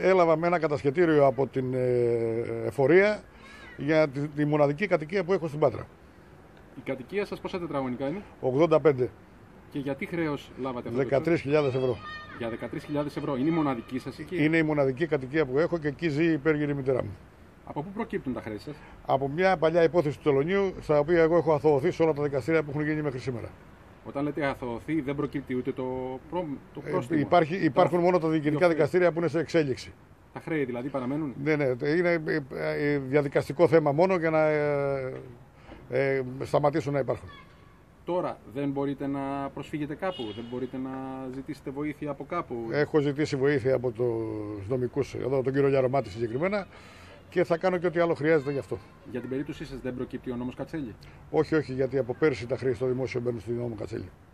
Έλαβα με ένα κατασχετήριο από την ε, εφορία για τη, τη μοναδική κατοικία που έχω στην Πάτρα. Η κατοικία σας πόσα τετραγωνικά είναι; 85. και γιατί χρέος λάβατε αυτό 13.000 ευρώ. Για 13.000 ευρώ. Είναι η μοναδική σας εκεί; Είναι η μοναδική κατοικία που έχω και εκεί ζει η υπέργυρη μητέρα μου. Από πού προκύπτουν τα χρέη σας, Από μια παλιά υπόθεση του Τελωνίου, στα οποία εγώ έχω αθωωωθεί σε όλα τα δικαστήρια που έχουν γίνει μέχρι σήμερα. Όταν λέτε αθωωωθεί, δεν προκύπτει ούτε το, πρό... το Ε, πρόστιμο. υπάρχει, υπάρχουν Το- μόνο τα διοικητικά το- δικαστήρια που είναι σε εξέλιξη. Τα χρέη δηλαδή παραμένουν; Ναι, ναι, είναι ε, ε, διαδικαστικό θέμα μόνο για να ε, ε, σταματήσουν να υπάρχουν. Τώρα δεν μπορείτε να προσφύγετε κάπου, δεν μπορείτε να ζητήσετε βοήθεια από κάπου; Έχω ζητήσει βοήθεια από τους νομικούς, εδώ τον κύριο Γιαρωμάτη συγκεκριμένα, και θα κάνω και ό,τι άλλο χρειάζεται γι' αυτό. Για την περίπτωσή σας δεν προκύπτει ο νόμος Κατσέλη; Όχι, όχι, γιατί από πέρσι τα χρήματα στο δημόσιο μπαίνουν στη νόμο Κατσέλη.